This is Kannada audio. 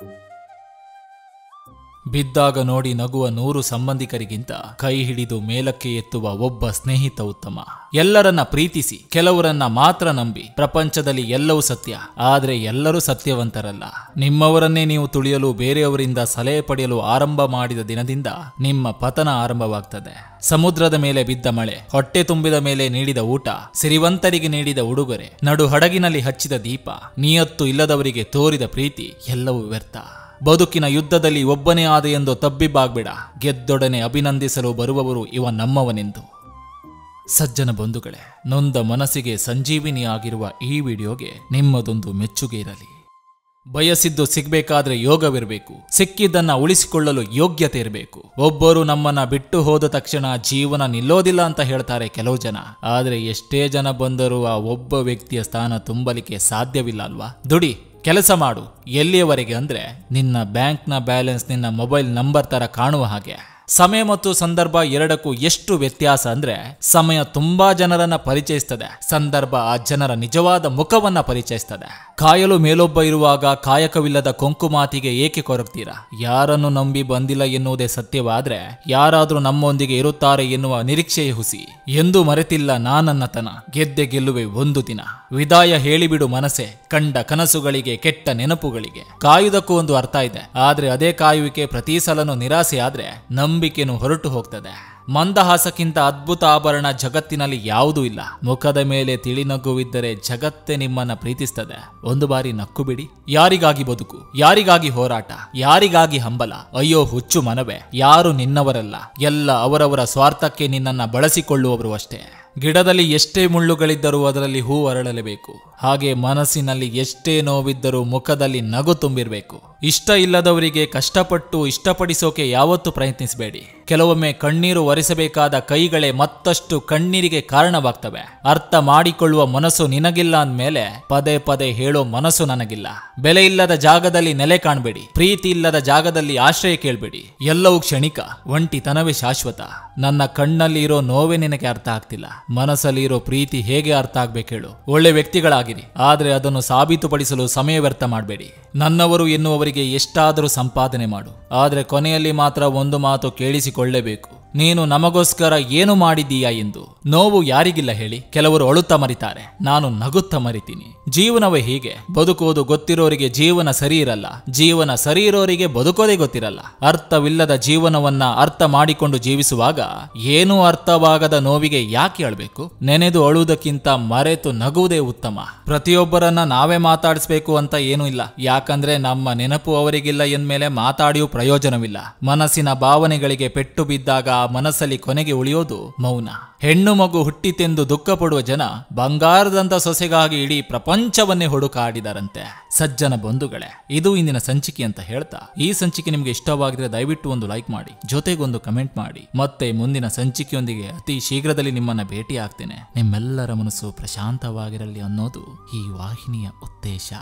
Thank you. ಬಿದ್ದಾಗ ನೋಡಿ ನಗುವ ನೂರು ಸಂಬಂಧಿಕರಿಗಿಂತ ಕೈ ಹಿಡಿದು ಮೇಲಕ್ಕೆ ಎತ್ತುವ ಒಬ್ಬ ಸ್ನೇಹಿತ ಉತ್ತಮ. ಎಲ್ಲರನ್ನ ಪ್ರೀತಿಸಿ, ಕೆಲವರನ್ನ ಮಾತ್ರ ನಂಬಿ, ಪ್ರಪಂಚದಲ್ಲಿ ಎಲ್ಲವೂ ಸತ್ಯ, ಆದರೆ ಎಲ್ಲರೂ ಸತ್ಯವಂತರಲ್ಲ. ನಿಮ್ಮವರನ್ನೇ ನೀವು ತುಳಿಯಲು ಬೇರೆಯವರಿಂದ ಸಲಹೆ ಪಡೆಯಲು ಆರಂಭ ಮಾಡಿದ ದಿನದಿಂದ ನಿಮ್ಮ ಪತನ ಆರಂಭವಾಗ್ತದೆ. ಸಮುದ್ರದ ಮೇಲೆ ಬಿದ್ದ ಮಳೆ, ಹೊಟ್ಟೆ ತುಂಬಿದ ಮೇಲೆ ನೀಡಿದ ಊಟ, ಸಿರಿವಂತರಿಗೆ ನೀಡಿದ ಉಡುಗೊರೆ, ನಡು ಹಡಗಿನಲ್ಲಿ ಹಚ್ಚಿದ ದೀಪ, ನಿಯತ್ತು ಇಲ್ಲದವರಿಗೆ ತೋರಿದ ಪ್ರೀತಿ, ಎಲ್ಲವೂ ವ್ಯರ್ಥ. ಬದುಕಿನ ಯುದ್ಧದಲ್ಲಿ ಒಬ್ಬನೇ ಆದ ಎಂದು ತಬ್ಬಿಬ್ಬಾಗ್ಬೇಡ. ಗೆದ್ದೊಡನೆ ಅಭಿನಂದಿಸಲು ಬರುವವರು ಇವ ನಮ್ಮವನೆಂದು. ಸಜ್ಜನ ಬಂಧುಗಳೇ, ನೊಂದ ಮನಸ್ಸಿಗೆ ಸಂಜೀವಿನಿಯಾಗಿರುವ ಈ ವಿಡಿಯೋಗೆ ನಿಮ್ಮದೊಂದು ಮೆಚ್ಚುಗೆ ಇರಲಿ. ಬಯಸಿದ್ದು ಸಿಗ್ಬೇಕಾದ್ರೆ ಯೋಗವಿರಬೇಕು. ಸಿಕ್ಕಿದ್ದನ್ನ ಉಳಿಸಿಕೊಳ್ಳಲು ಯೋಗ್ಯತೆ ಇರಬೇಕು. ಒಬ್ಬರು ನಮ್ಮನ್ನ ಬಿಟ್ಟು ಹೋದ ತಕ್ಷಣ ಜೀವನ ನಿಲ್ಲೋದಿಲ್ಲ ಅಂತ ಹೇಳ್ತಾರೆ ಕೆಲವು ಜನ. ಆದ್ರೆ ಎಷ್ಟೇ ಜನ ಬಂದರೂ ಆ ಒಬ್ಬ ವ್ಯಕ್ತಿಯ ಸ್ಥಾನ ತುಂಬಲಿಕ್ಕೆ ಸಾಧ್ಯವಿಲ್ಲ ಅಲ್ವಾ? ದುಡಿ ಕೆಲಸ ಮಾಡು ಎಲ್ಲಿಯವರೆಗೆ ಅಂದರೆ ನಿನ್ನ ಬ್ಯಾಂಕ್ನ ಬ್ಯಾಲೆನ್ಸ್ ನಿನ್ನ ಮೊಬೈಲ್ ನಂಬರ್ ಥರ ಕಾಣುವ ಹಾಗೆ. ಸಮಯ ಮತ್ತು ಸಂದರ್ಭ ಎರಡಕ್ಕೂ ಎಷ್ಟು ವ್ಯತ್ಯಾಸ ಅಂದ್ರೆ ಸಮಯ ತುಂಬಾ ಜನರನ್ನ ಪರಿಚಯಿಸ್ತದೆ. ಸಂದರ್ಭ ಆ ಜನರ ನಿಜವಾದ ಮುಖವನ್ನ ಪರಿಚಯಿಸ್ತದೆ. ಕಾಯಲು ಮೇಲೊಬ್ಬ ಇರುವಾಗ ಕಾಯಕವಿಲ್ಲದ ಕೊಂಕು ಮಾತಿಗೆ ಏಕೆ ಕೊರಗ್ತೀರಾ? ಯಾರನ್ನು ನಂಬಿ ಬಂದಿಲ್ಲ ಎನ್ನುವುದೇ ಸತ್ಯವಾದ್ರೆ ಯಾರಾದ್ರೂ ನಮ್ಮೊಂದಿಗೆ ಇರುತ್ತಾರೆ ಎನ್ನುವ ನಿರೀಕ್ಷೆಯೇ ಹುಸಿ. ಎಂದು ಮರೆತಿಲ್ಲ ನಾನನ್ನತನ ಗೆದ್ದೆ ಗೆಲ್ಲುವೆ ಒಂದು ದಿನ. ವಿದಾಯ ಹೇಳಿಬಿಡು ಮನಸೆ ಕಂಡ ಕನಸುಗಳಿಗೆ, ಕೆಟ್ಟ ನೆನಪುಗಳಿಗೆ. ಕಾಯುವುದಕ್ಕೂ ಒಂದು ಅರ್ಥ ಇದೆ. ಆದ್ರೆ ಅದೇ ಕಾಯುವಿಕೆ ಪ್ರತಿ ಸಲನೂ ನಿರಾಸೆ ಆದ್ರೆ ನಂಬಿಕೆನು ಹೊರಟು ಹೋಗ್ತದೆ. ಮಂದಹಾಸಕ್ಕಿಂತ ಅದ್ಭುತ ಆಭರಣ ಜಗತ್ತಿನಲ್ಲಿ ಯಾವುದೂ ಇಲ್ಲ. ಮುಖದ ಮೇಲೆ ತಿಳಿನಗುವಿದ್ದರೆ ಜಗತ್ತೇ ನಿಮ್ಮನ್ನ ಪ್ರೀತಿಸ್ತದೆ. ಒಂದು ಬಾರಿ ನಕ್ಕು ಬಿಡಿ ಯಾರಿಗಾಗಿ ಬದುಕು? ಯಾರಿಗಾಗಿ ಹೋರಾಟ? ಯಾರಿಗಾಗಿ ಹಂಬಲ? ಅಯ್ಯೋ, ಹುಚ್ಚು ಮನವೇ. ಯಾರು ನಿನ್ನವರಲ್ಲ. ಎಲ್ಲ ಅವರವರ ಸ್ವಾರ್ಥಕ್ಕೆ ನಿನ್ನನ್ನ ಬಳಸಿಕೊಳ್ಳುವವರು ಅಷ್ಟೇ. ಗಿಡದಲ್ಲಿ ಎಷ್ಟೇ ಮುಳ್ಳುಗಳಿದ್ದರೂ ಅದರಲ್ಲಿ ಹೂ ಅರಳಲೇಬೇಕು. ಹಾಗೆ ಮನಸ್ಸಿನಲ್ಲಿ ಎಷ್ಟೇ ನೋವಿದ್ದರೂ ಮುಖದಲ್ಲಿ ನಗು ತುಂಬಿರಬೇಕು. ಇಷ್ಟ ಇಲ್ಲದವರಿಗೆ ಕಷ್ಟಪಟ್ಟು ಇಷ್ಟಪಡಿಸೋಕೆ ಯಾವತ್ತೂ ಪ್ರಯತ್ನಿಸಬೇಡಿ. ಕೆಲವೊಮ್ಮೆ ಕಣ್ಣೀರು ಒರೆಸಬೇಕಾದ ಕೈಗಳೇ ಮತ್ತಷ್ಟು ಕಣ್ಣೀರಿಗೆ ಕಾರಣವಾಗ್ತವೆ. ಅರ್ಥ ಮಾಡಿಕೊಳ್ಳುವ ಮನಸ್ಸು ನಿನಗಿಲ್ಲ ಅಂದ್ಮೇಲೆ ಪದೇ ಪದೇ ಹೇಳೋ ಮನಸ್ಸು ನನಗಿಲ್ಲ. ಬೆಲೆ ಇಲ್ಲದ ಜಾಗದಲ್ಲಿ ನೆಲೆ ಕಾಣಬೇಡಿ. ಪ್ರೀತಿ ಇಲ್ಲದ ಜಾಗದಲ್ಲಿ ಆಶ್ರಯ ಕೇಳಬೇಡಿ. ಎಲ್ಲವೂ ಕ್ಷಣಿಕ, ಒಂಟಿತನವೇ ಶಾಶ್ವತ. ನನ್ನ ಕಣ್ಣಲ್ಲಿ ಇರೋ ನೋವೇ ನಿನಗೆ ಅರ್ಥ ಆಗ್ತಿಲ್ಲ. ಮನಸ್ಸಲ್ಲಿ ಇರೋ ಪ್ರೀತಿ ಹೇಗೆ ಅರ್ಥ ಆಗ್ಬೇಕೇಳು ಒಳ್ಳೆ ವ್ಯಕ್ತಿಗಳಾಗಿರಿ. ಆದ್ರೆ ಅದನ್ನು ಸಾಬೀತುಪಡಿಸಲು ಸಮಯ ವ್ಯರ್ಥ ಮಾಡಬೇಡಿ. ನನ್ನವರು ಎನ್ನುವವರಿಗೆ ಎಷ್ಟಾದರೂ ಸಂಪಾದನೆ ಮಾಡು. ಆದರೆ ಕೊನೆಯಲ್ಲಿ ಮಾತ್ರ ಒಂದು ಮಾತು ಕೇಳಿಸಿಕೊಳ್ಳಲೇಬೇಕು ನೀನು ನಮಗೋಸ್ಕರ ಏನು ಮಾಡಿದೀಯಾ ಎಂದು? ನೋವು ಯಾರಿಗಿಲ್ಲ ಹೇಳಿ, ಕೆಲವರು ಅಳುತ್ತಾ ಮರಿತಾರೆ. ನಾನು ನಗುತ್ತಾ ಮರಿತೀನಿ. ಜೀವನವೇ ಹೀಗೆ. ಬದುಕುವುದು ಗೊತ್ತಿರೋರಿಗೆ ಜೀವನ ಸರಿ ಇರಲ್ಲ. ಜೀವನ ಸರಿ ಇರೋರಿಗೆ ಬದುಕೋದೇ ಗೊತ್ತಿರಲ್ಲ. ಅರ್ಥವಿಲ್ಲದ ಜೀವನವನ್ನ ಅರ್ಥ ಮಾಡಿಕೊಂಡು ಜೀವಿಸುವಾಗ ಏನೂ ಅರ್ಥವಾಗದ ನೋವಿಗೆ ಯಾಕೆ ಅಳಬೇಕು? ನೆನೆದು ಅಳುವುದಕ್ಕಿಂತ ಮರೆತು ನಗುವುದೇ ಉತ್ತಮ. ಪ್ರತಿಯೊಬ್ಬರನ್ನ ನಾವೇ ಮಾತಾಡಿಸ್ಬೇಕು ಅಂತ ಏನೂ ಇಲ್ಲ. ಯಾಕಂದ್ರೆ ನಮ್ಮ ನೆನಪು ಅವರಿಗಿಲ್ಲ ಎಂದ್ಮೇಲೆ ಮಾತಾಡಿಯೂ ಪ್ರಯೋಜನವಿಲ್ಲ. ಮನಸ್ಸಿನ ಭಾವನೆಗಳಿಗೆ ಪೆಟ್ಟು ಬಿದ್ದಾಗ ಮನಸ್ಸಲ್ಲಿ ಕೊನೆಗೆ ಉಳಿಯೋದು ಮೌನ. ಹೆಣ್ಣು ಮಗು ಹುಟ್ಟಿತೆಂದು ದುಃಖ ಪಡುವ ಜನ ಬಂಗಾರದಂತ ಸೊಸೆಗಾಗಿ ಇಡೀ ಪ್ರಪಂಚವನ್ನೇ ಹುಡುಕಾಡಿದರಂತೆ. ಸಜ್ಜನ ಬಂಧುಗಳೇ, ಇದು ಇಂದಿನ ಸಂಚಿಕೆ ಅಂತ ಹೇಳ್ತಾ, ಈ ಸಂಚಿಕೆ ನಿಮ್ಗೆ ಇಷ್ಟವಾಗಿದ್ರೆ ದಯವಿಟ್ಟು ಒಂದು ಲೈಕ್ ಮಾಡಿ, ಜೊತೆಗೊಂದು ಕಮೆಂಟ್ ಮಾಡಿ. ಮತ್ತೆ ಮುಂದಿನ ಸಂಚಿಕೆಯೊಂದಿಗೆ ಅತಿ ಶೀಘ್ರದಲ್ಲಿ ನಿಮ್ಮನ್ನ ಭೇಟಿ ಆಗ್ತೇನೆ ನಿಮ್ಮೆಲ್ಲರ ಮನಸ್ಸು ಪ್ರಶಾಂತವಾಗಿರಲಿ ಅನ್ನೋದು ಈ ವಾಹಿನಿಯ ಉದ್ದೇಶ.